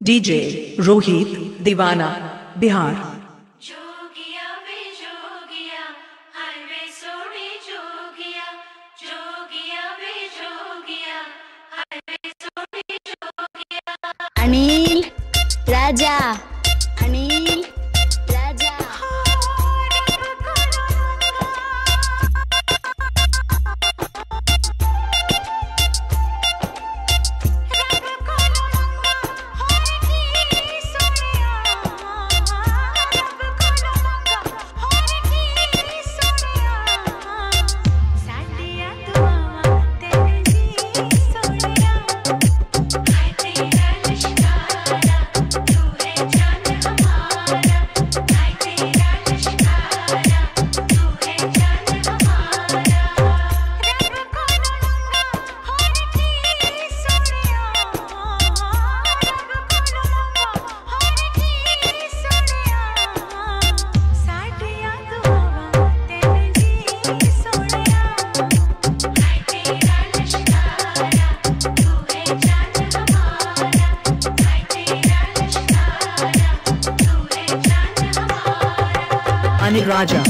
DJ Rohit Deewana Bihar. Anil Raja. Anil Raja.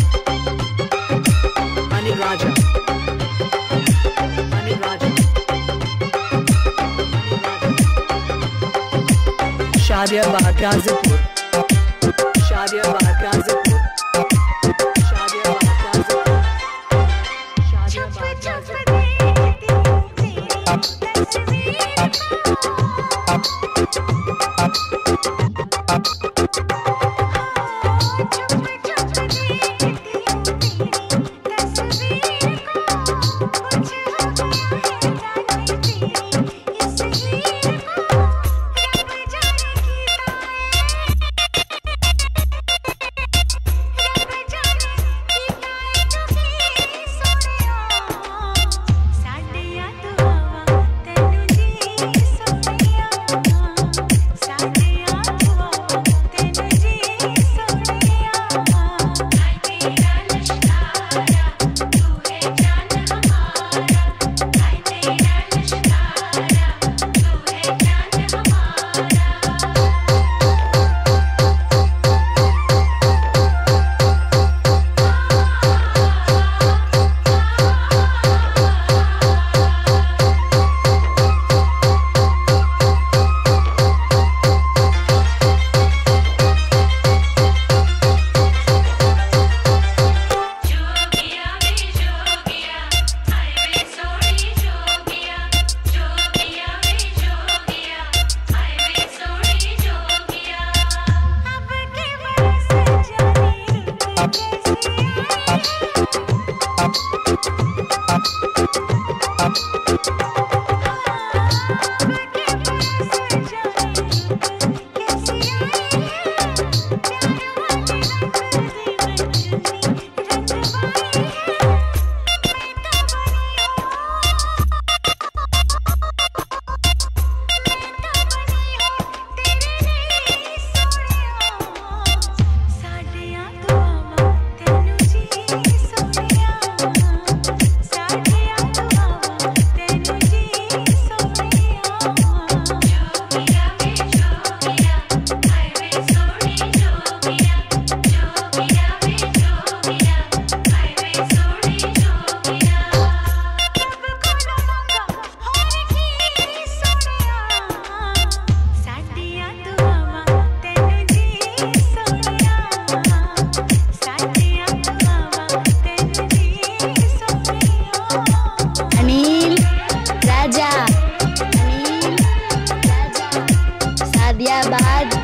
Anil Raja. Anil Raja. Shadia Bagazipur. Shadia Bagazipur. bad.